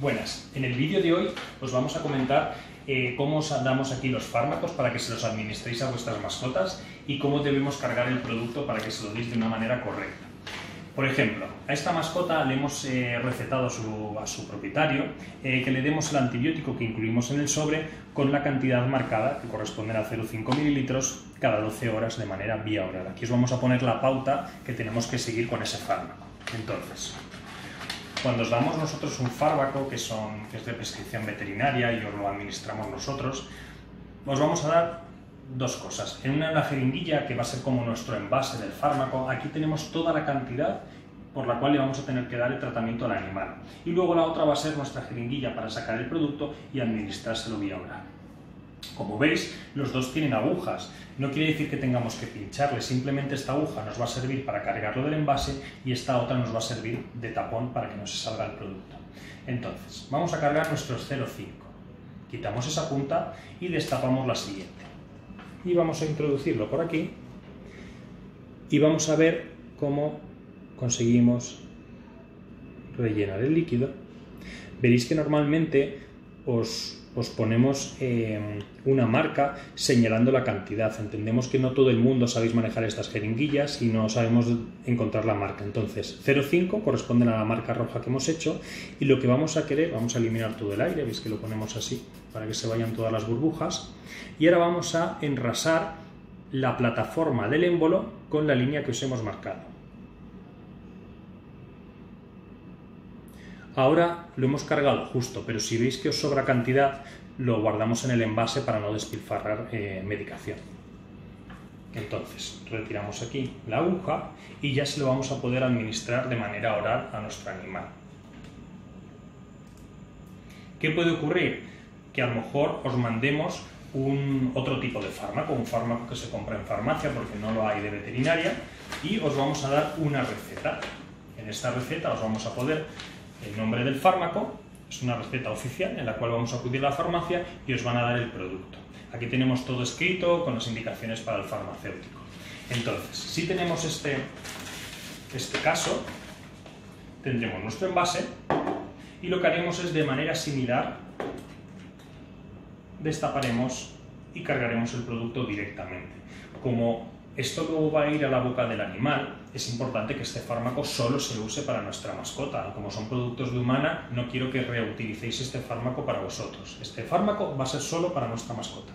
Buenas, en el vídeo de hoy os vamos a comentar eh, cómo os damos aquí los fármacos para que se los administréis a vuestras mascotas y cómo debemos cargar el producto para que se lo deis de una manera correcta. Por ejemplo, a esta mascota le hemos eh, recetado a su, propietario eh, que le demos el antibiótico que incluimos en el sobre con la cantidad marcada, que corresponde a 0,5 mililitros cada 12 horas de manera vía oral. Aquí os vamos a poner la pauta que tenemos que seguir con ese fármaco. Entonces, cuando os damos nosotros un fármaco que, es de prescripción veterinaria y os lo administramos nosotros, os vamos a dar dos cosas. En una, jeringuilla, que va a ser como nuestro envase del fármaco, aquí tenemos toda la cantidad por la cual le vamos a tener que dar el tratamiento al animal. Y luego la otra va a ser nuestra jeringuilla para sacar el producto y administrárselo vía oral. Como veis, los dos tienen agujas. No quiere decir que tengamos que pincharle, simplemente esta aguja nos va a servir para cargarlo del envase y esta otra nos va a servir de tapón para que no se salga el producto. Entonces, vamos a cargar nuestros 0,5. Quitamos esa punta y destapamos la siguiente. Y vamos a introducirlo por aquí y vamos a ver cómo conseguimos rellenar el líquido. Veréis que normalmente os os ponemos em, una marca señalando la cantidad. Entendemos que no todo el mundo sabéis manejar estas jeringuillas y no sabemos encontrar la marca. Entonces, 0,5 corresponde a la marca roja que hemos hecho y lo que vamos a querer, vamos a eliminar todo el aire, veis que lo ponemos así para que se vayan todas las burbujas. Y ahora vamos a enrasar la plataforma del émbolo con la línea que os hemos marcado. Ahora lo hemos cargado justo, pero si veis que os sobra cantidad, lo guardamos en el envase para no despilfarrar eh, medicación. Entonces, retiramos aquí la aguja y ya se lo vamos a poder administrar de manera oral a nuestro animal. ¿Qué puede ocurrir? Que a lo mejor os mandemos un otro tipo de fármaco, un fármaco que se compra en farmacia porque no lo hay de veterinaria y os vamos a dar una receta. En esta receta os vamos a poder el nombre del fármaco, es una receta oficial en la cual vamos a acudir a la farmacia y os van a dar el producto. Aquí tenemos todo escrito con las indicaciones para el farmacéutico. Entonces, si tenemos este, este caso, tendremos nuestro envase y lo que haremos es de manera similar, destaparemos y cargaremos el producto directamente. Como esto luego va a ir a la boca del animal, es importante que este fármaco solo se use para nuestra mascota. Como son productos de humana, no quiero que reutilicéis este fármaco para vosotros. Este fármaco va a ser solo para nuestra mascota.